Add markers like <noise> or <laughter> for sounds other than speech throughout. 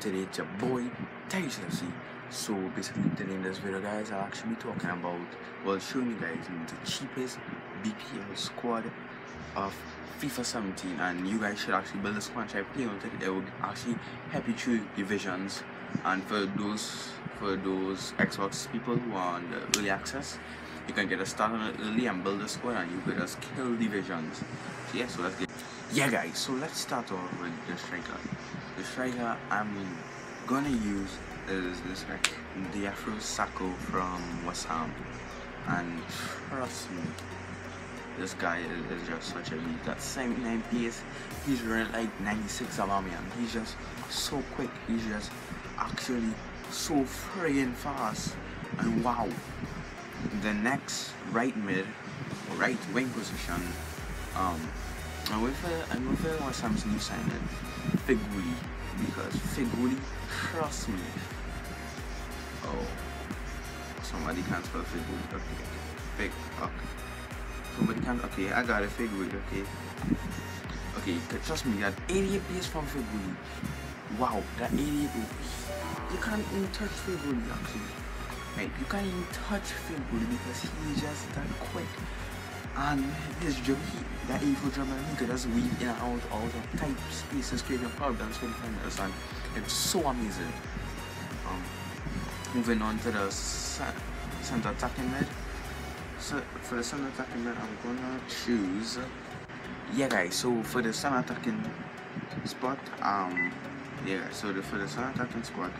today it's your boy Tyrese FC. So basically today in this video guys I'll actually be talking about well showing you guys the cheapest BPL squad of FIFA 17 and you guys should actually build a squad try playing with it. It will actually help you through divisions and for those for those Xbox people who are on the early access you can get a start on it early and build a squad and you could just kill divisions. So yeah so let's get yeah guys so let's start off with the striker the striker i'm gonna use is this guy Diafra Sakho from West Ham. And trust me this guy is, is just such a beast got 79 PS he's running like 96 Aubameyang. He's just so quick. He's just actually so friggin' fast. And wow the next right mid right wing position um and with uh, and with uh, West Ham's new signing, Feghouli, because Feghouli, trust me. Oh, somebody can't spell Feghouli. Okay, Fig. Okay. Somebody can't. Okay, I got it. Feghouli. Okay. Okay, trust me. That 88 PS from Feghouli. Wow, that 88. You can't even touch Feghouli actually. Right, you can't even touch Feghouli because he's just that quick and his job, he, that evil job, he could just weave in and out, out of tight spaces, creating problems for defenders, and it's so amazing. Um, moving on to the center attacking mid. So for the center attacking mid, I'm gonna choose. Yeah, guys. So for the center attacking spot, um, yeah. So the, for the center attacking squad,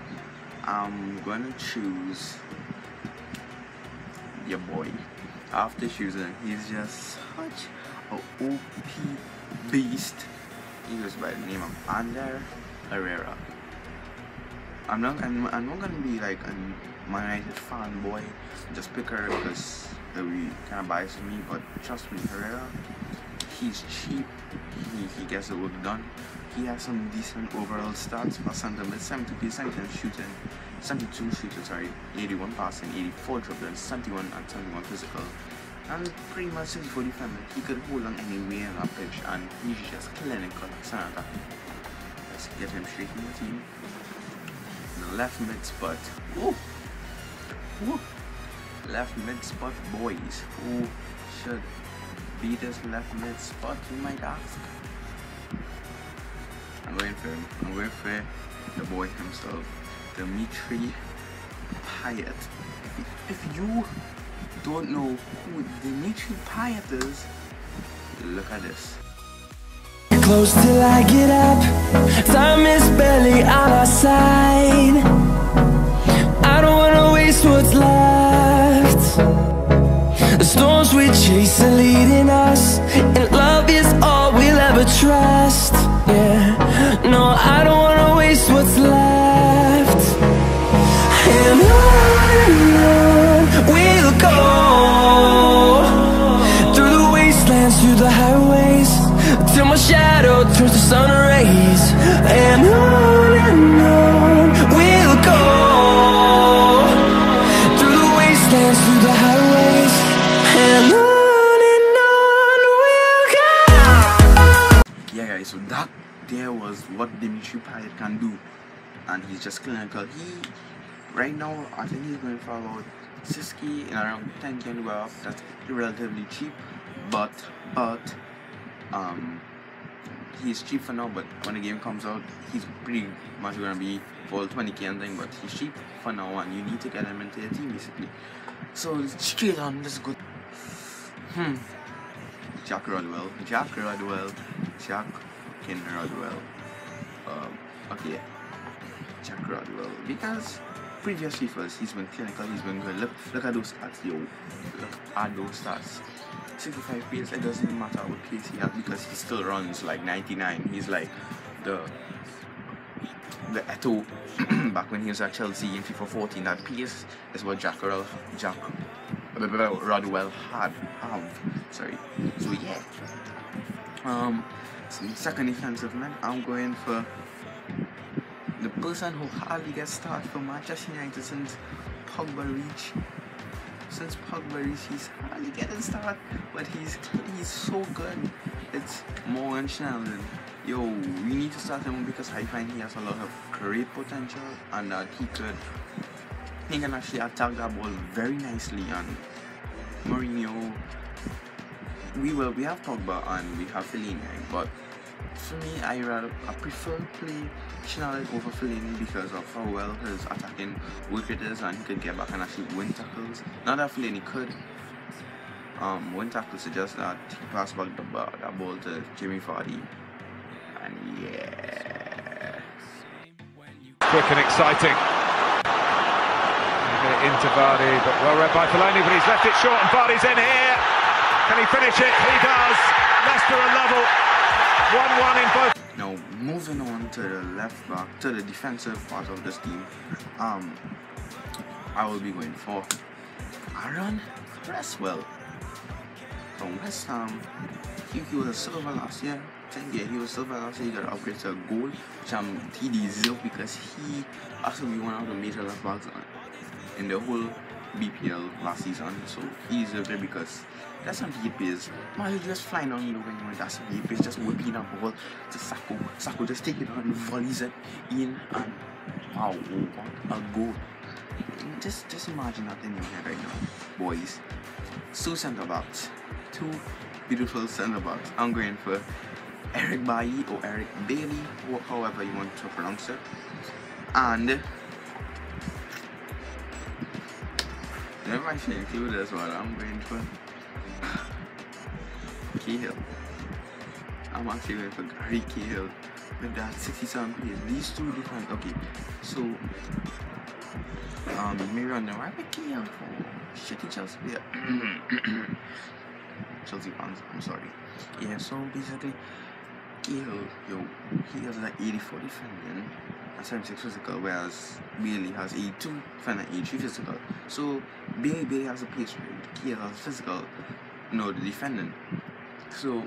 I'm gonna choose your boy after choosing he's just such a OP beast. He goes by the name of Ander Herrera. I'm not I'm, I'm not gonna be like a Man United fanboy just pick her because it will be kind of biased me but trust me Herrera he's cheap he, he gets the work done he has some decent overall stats for center mid 70 percent shooting 72 shooting sorry 81 passing 84 dribbling 71 and 71 physical. And pretty much since for defender he could hold on anywhere in that pitch and he's just clinical center let's get him straight in the team. The left mid spot. Woo! Woo! left mid spot boys. Who should be this left mid spot you might ask I'm waiting for him. I'm going for the boy himself, Dimitri Payet. If, if you don't know who Dimitri Payet is, look at this. Close till I get up, time is barely on And on we'll go Through the wastelands, through the highways Till my shadow turns to sun rays. And on and on we'll go Through the wastelands, through the highways. And on and on we'll go. Yeah guys, so that there was what Dimitri Payet can do. And he's just clinical. He right now I think he's going for about 6k in around 10 k well that's relatively cheap but but um he's cheap for now but when the game comes out he's pretty much gonna be for 20k and thing but he's cheap for now and you need to get him into your team basically. So straight on let's go. Hmm. Jack Rodwell. Jack Rodwell. Jack Ken Rodwell. Um, okay, Jack Rodwell. Because previously he's been clinical, he's been good. Look, look at those stats, yo. Look at those stats. 65 PS. It doesn't matter what pace he has because he still runs like 99. He's like the the Eto'o <clears throat> back when he was at Chelsea in FIFA 14. That PS is what Jack Rodwell, Jack Rodwell had. Have. Sorry. So yeah. Um second defensive man, I'm going for the person who hardly gets started for Manchester United since Pogba reached. Since Pogba reached, he's hardly getting started, but he's he's so good. It's Morgan Schneiderlin. yo, we need to start him because I find he has a lot of great potential and that he could he can actually attack that ball very nicely and Mourinho we will we have Pogba and we have Fellaini but for me I rather I prefer play Schneider over Fellaini because of how well his attacking work it is and he could get back and actually win tackles not that Fellaini could um, one tackle suggests that he passed back the ball, that ball to Jamie Vardy and yeah quick and exciting into Vardy, but well read by Fellaini, but he's left it short and Vardy's in here. Can he finish it? He does. Leicester are level. 1-1 in both. Now moving on to the left back, to the defensive part of this team, um, I will be going for Aaron Cresswell from West Ham. He, he was a silver last year. Yeah, he was silver last year. He got upgraded to a gold, which he deserved because he actually one of the major left backs in the whole BPL last season. So he deserved it because that's some deep is. Man, he's just flying on you when you that's some deep is just whipping up ball to Sakho. Sakho just take it on, volleys it in, and wow, what a goal. Just just imagine that in your head right now, boys. Two centre backs, two beautiful centre backs. I'm going for Eric Bailly or Eric Bailey, or however you want to pronounce it. And Never mind, should include as well. I'm going for Cahill. <laughs> I'm actually going for Gary Cahill with that 67 pace. These two different. Okay, so um, maybe on the right with Cahill for shitty Chelsea player. Chelsea fans, I'm sorry. Yeah, so basically, Yo, he has like 84 defending. 76 physical, whereas Bailey has 82 defender, 83 physical. So Bailey, Bailey has a place where Kia has physical, no, the defending. So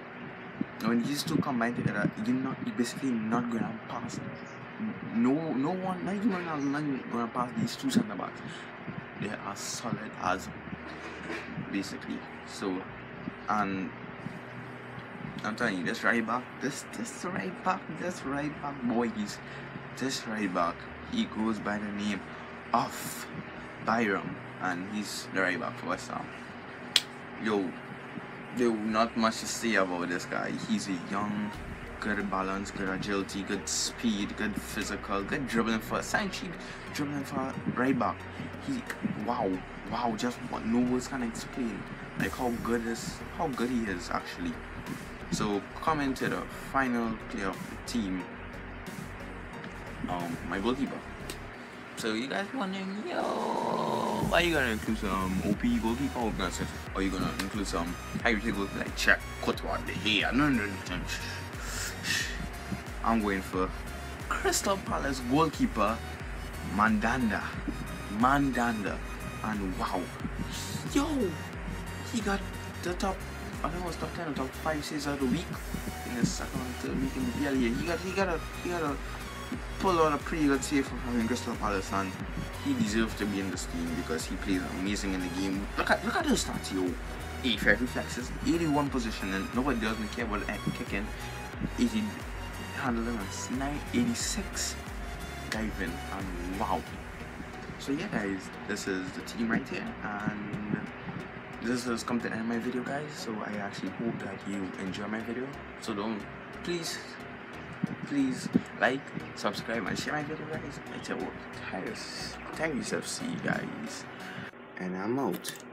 when these two combine together, you're not you're basically not gonna pass. No, no one, not even gonna, not gonna pass these two center backs. They are solid as basically. So, and I'm telling you, this right back, this this right back, this right back, boys this right back, he goes by the name of Byram, and he's the right back for West Ham. Yo, there not much to say about this guy. He's a young, good balance, good agility, good speed, good physical, good dribbling for essentially dribbling for right back. He, wow, wow, just what no words can explain like how good is how good he is actually. So coming to the final player of the team um, my goalkeeper. So you guys wondering, yo, why you gonna include some OP goalkeeper or, gonna, are you gonna include some high goalkeeper like Cech Courtois De Gea? No, no, no, no. I'm going for Crystal Palace goalkeeper Mandanda. Mandanda. And wow, yo, he got the top, I was top 10 or top 5 saves of the week in the second week in the PL. He got, he got a, he got a pull on a pretty good save from having Crystal Palace and he deserves to be in this team because he plays amazing in the game. Look at look at those stats, yo. 85 reflexes, 81 position, and nobody doesn't care about kicking. 80 handling and 986 diving and wow. So yeah guys, this is the team right here and this has come to the end of my video guys so I actually hope that you enjoy my video so don't please please like, subscribe, and share my video, guys. It's a work. Tires, tires you guys. And I'm out.